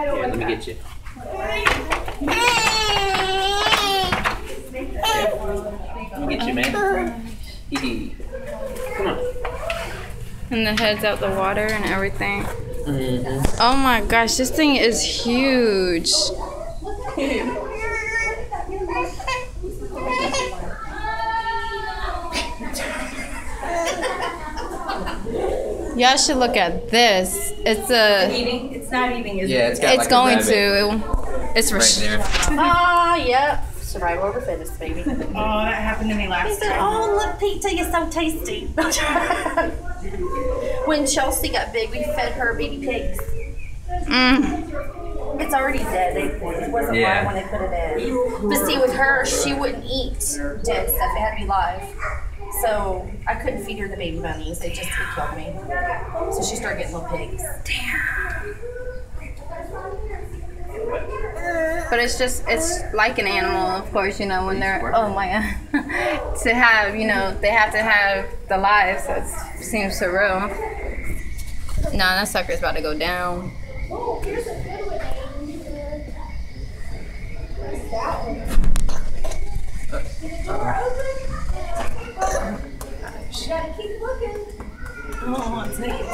Here, let me get you. Let me get you, man. Hee. Come on. And the head's out the water and everything. Mm-hmm. Oh my gosh, this thing is huge. Y'all should look at this. It's a. Eating? It's not eating, is Yeah, it? it's got It's like going a rabbit to. It's right res- there. Ah, yep. Survival over fitness, baby. Oh, that happened to me He last said, time. "Oh, look, pizza, you're so tasty." when Chelsea got big, we fed her baby pigs. Mm. It's already dead. It wasn't Yeah. live when they put it in. But see, with her, she wouldn't eat dead stuff. It had to be live. So I couldn't feed her the baby bunnies. They just it killed me. So she started getting little pigs. Damn. But it's just, it's like an animal, of course, you know, when they're, oh my god. to have, you know, they have to have the lives, so it seems surreal. Nah, that sucker's about to go down. Oh, uh, it's,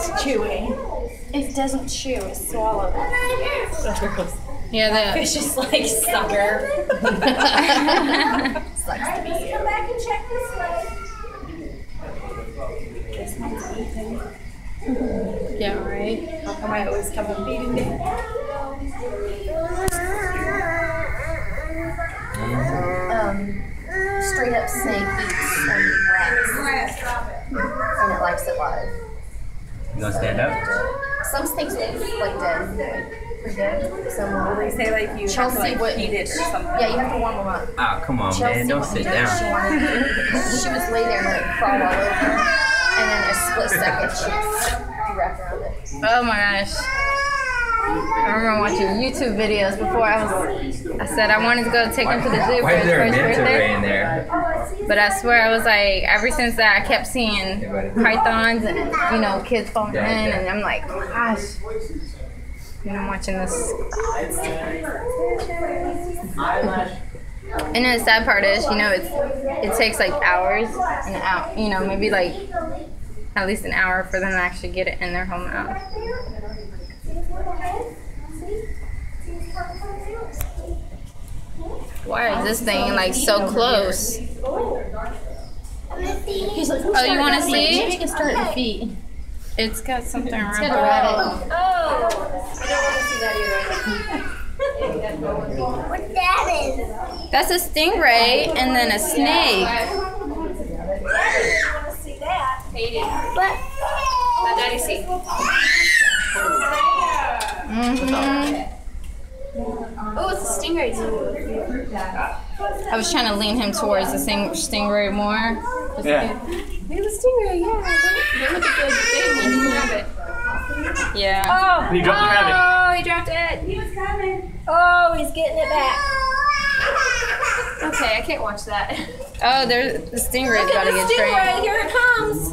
it's chewing. It doesn't chew. It swallows. Yeah, the, It's just like sucker. Sucks to be you. yeah, right? How come I always come and feeding me? Um, straight up snake eats um, rats, and it likes it live. You gonna stand up? Some snakes live like dead, like pretty dead. Some will. They say like you have Chelsea to like wouldn't. feed it or something. Yeah, you have to warm them up. Oh, come on, Chelsea man. Don't sit do it. She down. wanted to eat it. She was lay there and let it crawl all over, and then a split second she wrapped around it. Oh my gosh. I remember watching YouTube videos before I was, I said I wanted to go take him to the zoo for his first birthday. in there? But I swear I was like, ever since that, I kept seeing pythons and, you know, kids falling in, and I'm like, gosh. And I'm watching this. And then the sad part is, you know, it's it takes like hours and out, you know, maybe like at least an hour for them to actually get it in their home mouth. Why is this thing like so close? Oh, you want to see? Maybe you can start at the feet. It's got something around It's got a rabbit. Oh, I don't want to see that What that is? That's a stingray and then a snake. What? Let Daddy see. hmm Oh, it's a. I was trying to lean him towards the sting- stingray more. Yeah. Maybe the stingray, yeah. They look at the thing and grab it. Yeah. Oh, He dropped the rabbit. oh, he dropped it. He was coming. Oh, he's getting it back. Okay, I can't watch that. Oh, there's the stingray's Look about to get stingray, trained. here it comes.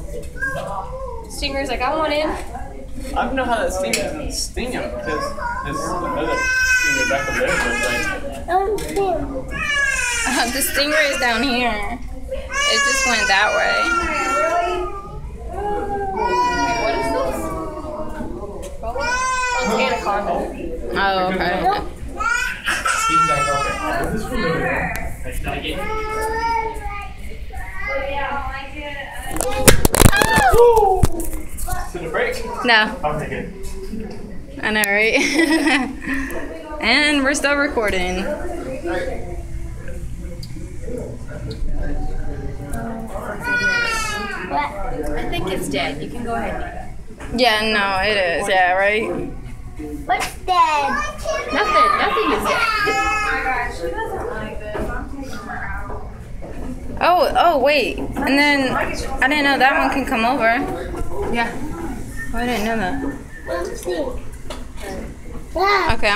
Stingray's like, I want in. I don't know how that sting doesn't sting him because this other stinger back over there was like, Uh, the stingray's down here. It just went that way. What is this? Oh, anaconda. Oh, okay. he's like, okay. This is familiar. That's not again. It No, I'll take it. I know, right? and we're still recording. I think it's dead. You can go ahead. Yeah, no, it is. Yeah, right? What's dead? Nothing. Nothing is dead. Oh, oh, wait. And then I didn't know that one can come over. Yeah. Oh, I didn't know that. Okay.